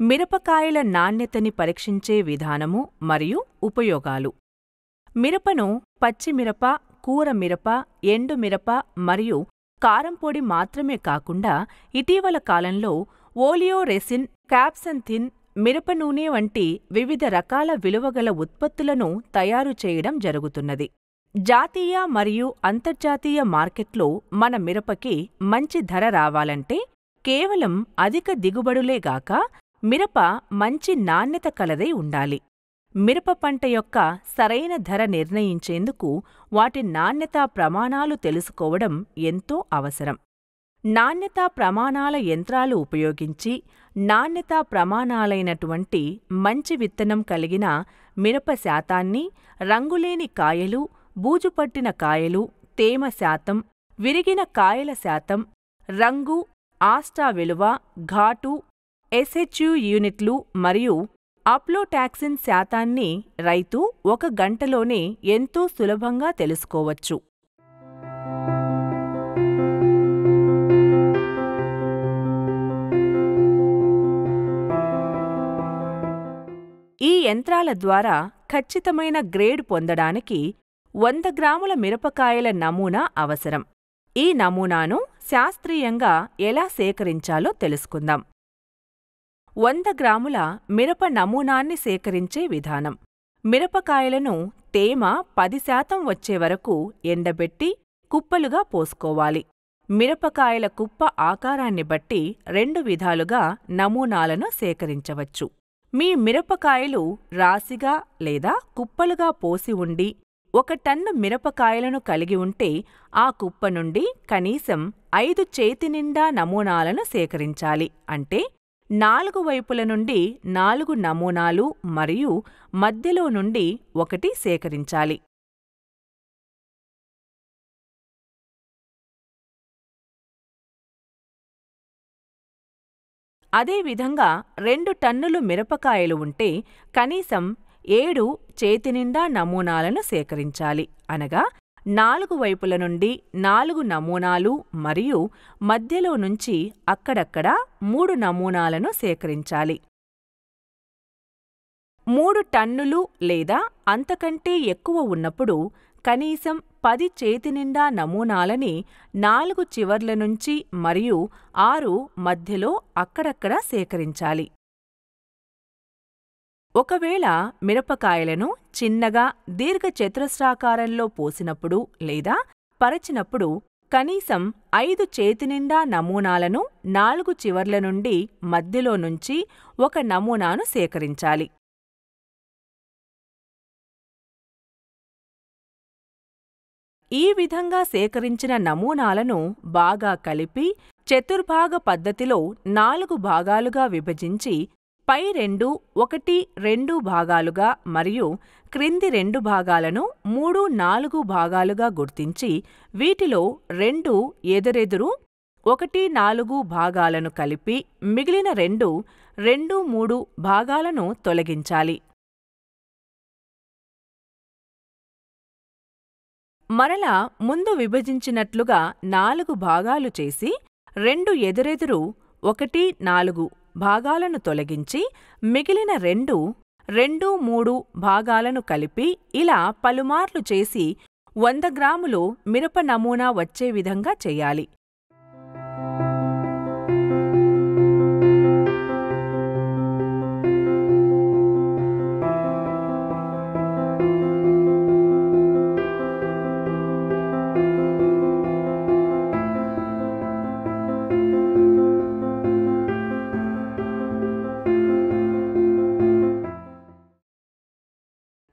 మిరపకాయల నాణ్యతని పరీక్షించే విధానము మరియు ఉపయోగాలు. మిరపను పచ్చిమిరప కూర మిరప ఎండు మిరప మరియు కారంపొడి మాత్రమే కాకుండా ఇటీవల కాలంలో ఓలియోరెసిన్ క్యాప్సంథిన్ మిరప నూనె వంటి వివిధ రకాల విలువగల ఉత్పత్తులను తయారు చేయడం జరుగుతున్నది. జాతీయ మరియు అంతర్జాతీయ మార్కెట్లో మన మిరపకి మంచి ధర రావాలంటే కేవలం అధిక దిగుబడులేగాక మిరప మంచి నాణ్యత కలదై ఉండాలి. మిరప పంట యొక్క సరైన ధర నిర్ణయించేందుకు వాటి నాణ్యతా ప్రమాణాలు తెలుసుకోవడం ఎంతో అవసరం. నాణ్యతా ప్రమాణాల యంత్రాలు ఉపయోగించి నాణ్యతా ప్రమాణాలైనటువంటి మంచి విత్తనం కలిగిన మిరప శాతాన్ని రంగులేని కాయలు బూజుపట్టిన కాయలు తేమ శాతం విరిగిన కాయల శాతం రంగు ఆస్టా విలువ ఘాటు ఎస్హెచ్యు యూనిట్లు మరియు అప్లోటాక్సిన్ శాతాన్ని రైతు ఒక గంటలోనే ఎంతో సులభంగా తెలుసుకోవచ్చు. ఈ యంత్రాల ద్వారా ఖచ్చితమైన గ్రేడ్ పొందడానికి వంద గ్రాముల మిరపకాయల నమూనా అవసరం. ఈ నమూనాను శాస్త్రీయంగా ఎలా సేకరించాలో తెలుసుకుందాం. వంద గ్రాముల మిరప నమూనాన్ని సేకరించే విధానం. మిరపకాయలను తేమ పది శాతం వచ్చే వరకు ఎండబెట్టి కుప్పలుగా పోసుకోవాలి. మిరపకాయల కుప్ప ఆకారాన్ని బట్టి రెండు విధాలుగా నమూనాలను సేకరించవచ్చు. మీ మిరపకాయలు రాశిగా లేదా కుప్పలుగా పోసి ఉండి ఒక టన్ను మిరపకాయలను కలిగి ఉంటే ఆ కుప్ప నుండి కనీసం ఐదు చేతినిండా నమూనాలను సేకరించాలి. అంటే నాలుగు వైపుల నుండి నాలుగు నమూనాలు మరియు మధ్యలో నుండి ఒకటి సేకరించాలి. అదేవిధంగా రెండు టన్నులు మిరపకాయలు ఉంటే కనీసం ఏడు చేతినిండా నమూనాలను సేకరించాలి అనగా నాలుగు వైపుల నుండి నాలుగు నమూనాలు మరియు మధ్యలో నుంచి అక్కడక్కడ మూడు నమూనాలను సేకరించాలి. మూడు టన్నులు లేదా అంతకంటే ఎక్కువ ఉన్నప్పుడు కనీసం పది చేతినిండా నమూనాలని నాలుగు చివర్ల నుంచి మరియు ఆరు మధ్యలో అక్కడక్కడ సేకరించాలి. ఒకవేళ మిరపకాయలను చిన్నగా దీర్ఘచతురస్రాకారంలో పోసినప్పుడు లేదా పరచినప్పుడు కనీసం ఐదు చేతినిండా నమూనాలను నాలుగు చివర్ల నుండి మధ్యలో నుంచి ఒక నమూనాను సేకరించాలి. ఈ విధంగా సేకరించిన నమూనాలను బాగా కలిపి చతుర్భాగ పద్ధతిలో నాలుగు భాగాలుగా విభజించి పై రెండు ఒకటి రెండు భాగాలుగా మరియు క్రింది రెండు భాగాలను మూడు నాలుగు భాగాలుగా గుర్తించి వీటిలో రెండు ఎదురెదురు ఒకటి నాలుగు భాగాలను కలిపి మిగిలిన రెండు రెండు మూడు భాగాలను తొలగించాలి. మరలా ముందు విభజించినట్లుగా నాలుగు భాగాలు చేసి రెండు ఎదురెదురు ఒకటి నాలుగు భాగాలను తొలగించి మిగిలిన రెండు రెండు మూడు భాగాలను కలిపి ఇలా పలుమార్లు చేసి వంద గ్రాములు మిరప నమూనా వచ్చే విధంగా చేయాలి.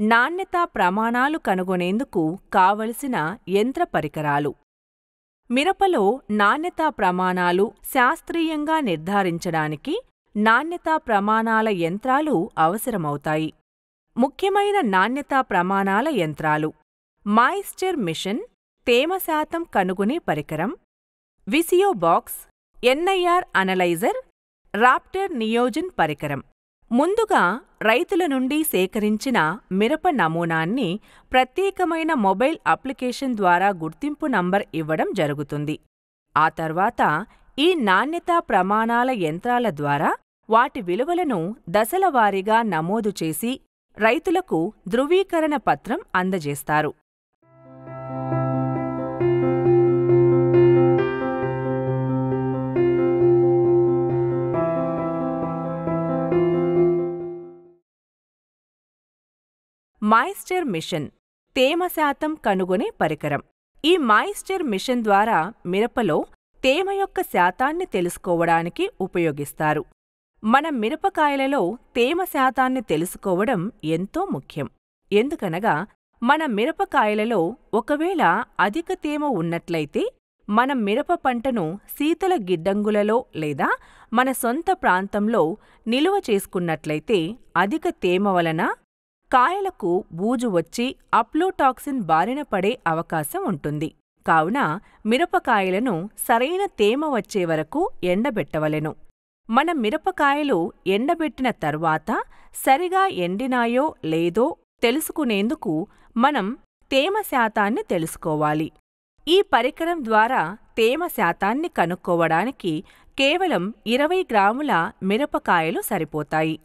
నాణ్యతా ప్రమాణాలు కనుగొనేందుకు కావలసిన యంత్ర పరికరాలు. మిరపలో నాణ్యతా ప్రమాణాలు శాస్త్రీయంగా నిర్ధారించడానికి నాణ్యతా ప్రమాణాల యంత్రాలు అవసరమవుతాయి. ముఖ్యమైన నాణ్యతా ప్రమాణాల యంత్రాలు మాయిశ్చర్ మిషన్ తేమ శాతం కనుగొనే పరికరం విసియో బాక్స్ ఎన్ఐఆర్ అనలైజర్ రాప్టర్ నియోజన్ పరికరం. ముందుగా రైతుల నుండి సేకరించిన మిరప నమూనాన్ని ప్రత్యేకమైన మొబైల్ అప్లికేషన్ ద్వారా గుర్తింపు నంబర్ ఇవ్వడం జరుగుతుంది. ఆ తర్వాత ఈ నాణ్యతా ప్రమాణాల యంత్రాల ద్వారా వాటి విలువలను దశలవారీగా నమోదు చేసి రైతులకు ధృవీకరణ పత్రం అందజేస్తారు. మాయిశ్చర్ మిషన్ తేమ శాతం కనుగొనే పరికరం. ఈ మాయిశ్చర్ మిషన్ ద్వారా మిరపలో తేమ యొక్క శాతాన్ని తెలుసుకోవడానికి ఉపయోగిస్తారు. మన మిరపకాయలలో తేమ శాతాన్ని తెలుసుకోవడం ఎంతో ముఖ్యం. ఎందుకనగా మన మిరపకాయలలో ఒకవేళ అధిక తేమ ఉన్నట్లయితే మన మిరప పంటను శీతల గిడ్డంగులలో లేదా మన సొంత ప్రాంతంలో నిలువ చేసుకున్నట్లయితే అధిక తేమ వలన కాయలకు బూజు వచ్చి అప్లోటాక్సిన్ బారిన పడే అవకాశం ఉంటుంది. కావున మిరపకాయలను సరైన తేమ వచ్చే వరకు ఎండబెట్టవలెను. మన మిరపకాయలు ఎండబెట్టిన తర్వాత సరిగా ఎండినాయో లేదో తెలుసుకునేందుకు మనం తేమ శాతాన్ని తెలుసుకోవాలి. ఈ పరికరం ద్వారా తేమ శాతాన్ని కనుక్కోవడానికి కేవలం ఇరవై గ్రాముల మిరపకాయలు సరిపోతాయి.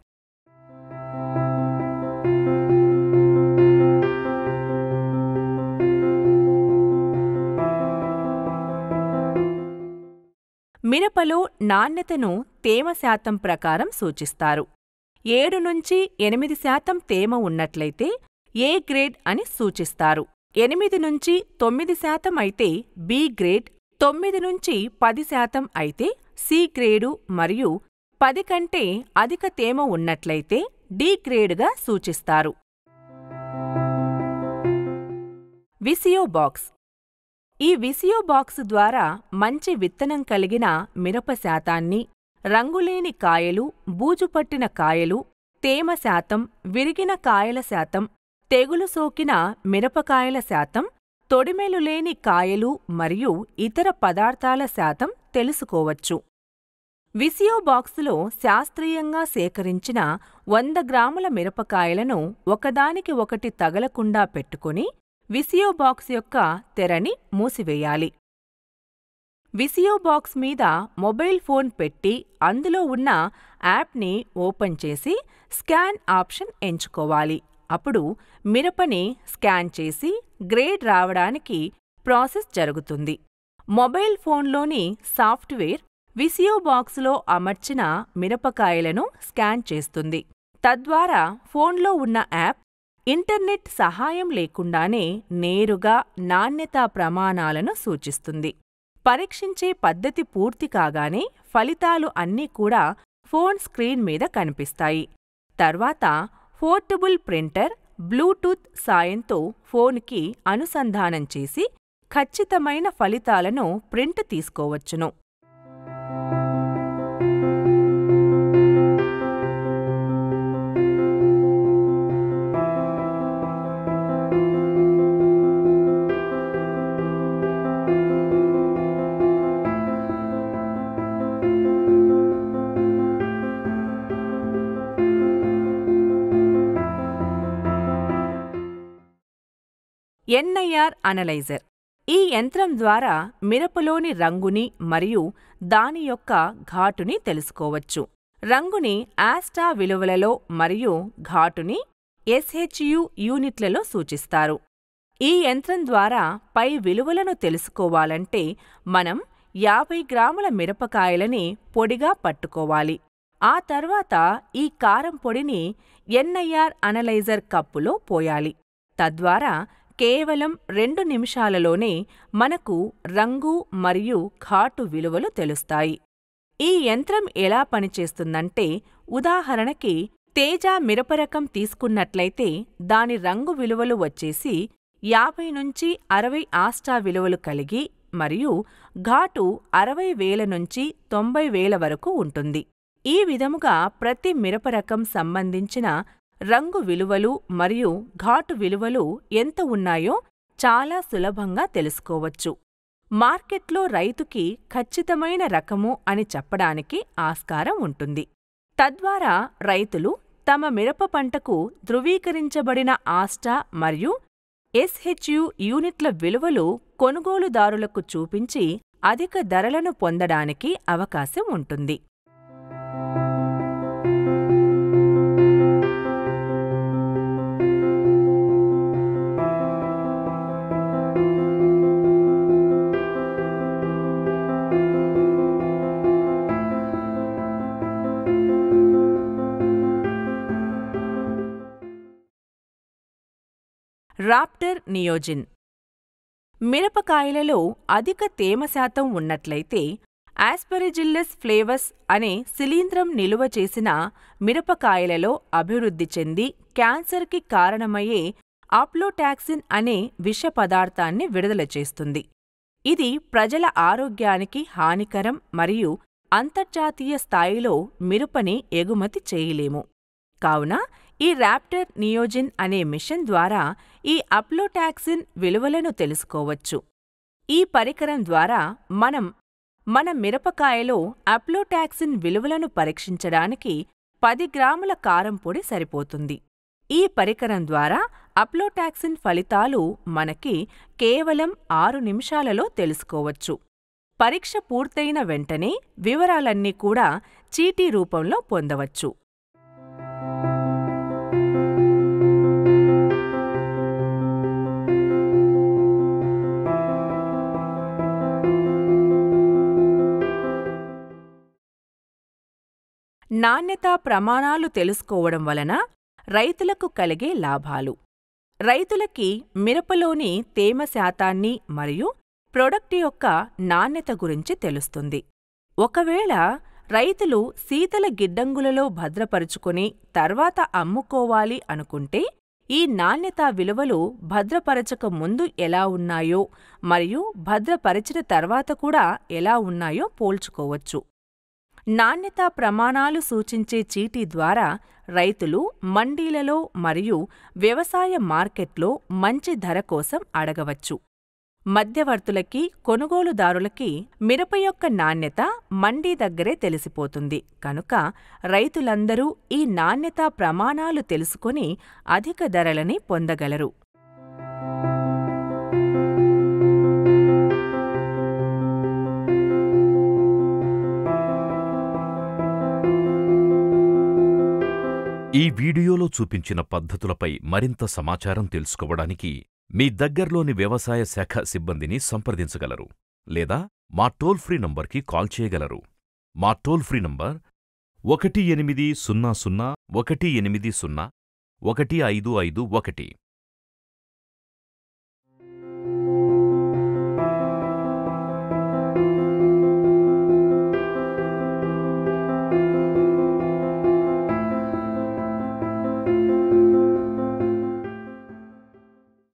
మిరపలో నాణ్యతను తేమ శాతం ప్రకారం సూచిస్తారు. ఏడు నుంచి ఎనిమిది శాతం తేమ ఉన్నట్లయితే ఏ గ్రేడ్ అని సూచిస్తారు. ఎనిమిది నుంచి తొమ్మిది శాతం అయితే బి గ్రేడ్ తొమ్మిది నుంచి పది శాతం అయితే సి గ్రేడు మరియు పది కంటే అధిక తేమ ఉన్నట్లయితే డి గ్రేడుగా సూచిస్తారు. విసియో బాక్స్ ఈ విసియో బాక్స్ ద్వారా మంచి విత్తనం కలిగిన మిరప శాతాన్ని రంగులేని కాయలు బూజుపట్టిన కాయలు తేమ శాతం విరిగిన కాయల శాతం తెగులు సోకిన మిరపకాయల శాతం తొడిమెలు లేని కాయలు మరియు ఇతర పదార్థాల శాతం తెలుసుకోవచ్చు. విసియో బాక్సులో శాస్త్రీయంగా సేకరించిన వంద గ్రాముల మిరపకాయలను ఒకదానికి ఒకటి తగలకుండా పెట్టుకుని విసియో బాక్స్ యొక్క తెరని మూసివేయాలి. విసియో బాక్స్ మీద మొబైల్ ఫోన్ పెట్టి అందులో ఉన్న యాప్ని ఓపెన్ చేసి స్కాన్ ఆప్షన్ ఎంచుకోవాలి. అప్పుడు మిరపని స్కాన్ చేసి గ్రేడ్ రావడానికి ప్రాసెస్ జరుగుతుంది. మొబైల్ ఫోన్లోని సాఫ్ట్వేర్ విసియో బాక్స్లో అమర్చిన మిరపకాయలను స్కాన్ చేస్తుంది. తద్వారా ఫోన్లో ఉన్న యాప్ ఇంటర్నెట్ సహాయం లేకుండానే నేరుగా నాణ్యతా ప్రమాణాలను సూచిస్తుంది. పరీక్షించే పద్ధతి పూర్తి కాగానే ఫలితాలు అన్నీ కూడా ఫోన్ స్క్రీన్ మీద కనిపిస్తాయి. తర్వాత పోర్టబుల్ ప్రింటర్ బ్లూటూత్ సాయంతో ఫోన్కి అనుసంధానం చేసి ఖచ్చితమైన ఫలితాలను ప్రింట్ తీసుకోవచ్చును. NIR analyser. ఈ యంత్రం ద్వారా మిరపలోని రంగుని మరియు దాని యొక్క ఘాటుని తెలుసుకోవచ్చు. రంగుని ఆస్టా విలువలలో మరియు ఘాటుని ఎస్హెచ్యు యూనిట్లలో సూచిస్తారు. ఈ యంత్రం ద్వారా పై విలువలను తెలుసుకోవాలంటే మనం యాభై గ్రాముల మిరపకాయలని పొడిగా పట్టుకోవాలి. ఆ తర్వాత ఈ కారం పొడిని ఎన్ఐఆర్ అనలైజర్ కప్పులో పోయాలి. తద్వారా కేవలం రెండు నిమిషాలలోనే మనకు రంగు మరియు ఘాటు విలువలు తెలుస్తాయి. ఈ యంత్రం ఎలా పనిచేస్తుందంటే ఉదాహరణకి తేజ మిరపరకం తీసుకున్నట్లయితే దాని రంగు విలువలు వచ్చేసి యాభై నుంచి అరవై ఆస్టా విలువలు కలిగి మరియు ఘాటు అరవై వేల నుంచి తొంభై వేల వరకు ఉంటుంది. ఈ విధముగా ప్రతి మిరపరకం సంబంధించిన రంగు విలువలు మరియు ఘాటు విలువలు ఎంత ఉన్నాయో చాలా సులభంగా తెలుసుకోవచ్చు. మార్కెట్లో రైతుకి ఖచ్చితమైన రకము అని చెప్పడానికి ఆస్కారం ఉంటుంది. తద్వారా రైతులు తమ మిరప పంటకు ధృవీకరించబడిన ఆస్టా మరియు ఎస్హెచ్యు యూనిట్ల విలువలు కొనుగోలుదారులకు చూపించి అధిక ధరలను పొందడానికి అవకాశం ఉంటుంది. రాప్టర్ నియోజిన్. మిరపకాయలలో అధిక తేమ శాతం ఉన్నట్లయితే ఆస్పెరిజిల్లస్ ఫ్లేవస్ అనే శిలీంధ్రం నిలువ చేసిన మిరపకాయలలో అభివృద్ధి చెంది క్యాన్సర్కి కారణమయ్యే ఆప్లోటాక్సిన్ అనే విష పదార్థాన్ని విడుదల చేస్తుంది. ఇది ప్రజల ఆరోగ్యానికి హానికరం మరియు అంతర్జాతీయ స్థాయిలో మిరపని ఎగుమతి చేయలేము. కావున ఈ ర్యాప్టర్ నియోజిన్ అనే మిషన్ ద్వారా ఈ అప్లోటాక్సిన్ విలువలను తెలుసుకోవచ్చు. ఈ పరికరం ద్వారా మనం మన మిరపకాయలో అప్లోటాక్సిన్ విలువలను పరీక్షించడానికి పది గ్రాముల కారం పొడి సరిపోతుంది. ఈ పరికరం ద్వారా అప్లోటాక్సిన్ ఫలితాలు మనకి కేవలం ఆరు నిమిషాలలో తెలుసుకోవచ్చు. పరీక్ష పూర్తయిన వెంటనే వివరాలన్నీ కూడా చీటీ రూపంలో పొందవచ్చు. నాణ్యతా ప్రమాణాలు తెలుసుకోవడం వలన రైతులకు కలిగే లాభాలు. రైతులకి మిరపలోని తేమ శాతాన్ని మరియు ప్రొడక్ట్ యొక్క నాణ్యత గురించి తెలుస్తుంది. ఒకవేళ రైతులు శీతల గిడ్డంగులలో భద్రపరుచుకొని తర్వాత అమ్ముకోవాలి అనుకుంటే ఈ నాణ్యతా విలువలు భద్రపరచక ముందు ఎలా ఉన్నాయో మరియు భద్రపరిచిన తర్వాత కూడా ఎలా ఉన్నాయో పోల్చుకోవచ్చు. నాణ్యతా ప్రమాణాలు సూచించే చీటీ ద్వారా రైతులు మండీలలో మరియు వ్యవసాయ మార్కెట్లో మంచి ధర కోసం అడగవచ్చు. మధ్యవర్తులకి కొనుగోలుదారులకి మిరప యొక్క నాణ్యత మండీ దగ్గరే తెలిసిపోతుంది. కనుక రైతులందరూ ఈ నాణ్యతా ప్రమాణాలు తెలుసుకొని అధిక ధరలని పొందగలరు. ఈ వీడియోలో చూపించిన పద్ధతులపై మరింత సమాచారం తెలుసుకోవడానికి మీ దగ్గర్లోని వ్యవసాయ శాఖ సిబ్బందిని సంప్రదించగలరు లేదా మా టోల్ ఫ్రీ నంబర్కి కాల్ చేయగలరు. మా టోల్ ఫ్రీ నంబర్ ఒకటి ఎనిమిది సున్నా సున్నా ఒకటి ఎనిమిది సున్నా ఒకటి ఐదు ఐదు ఒకటి.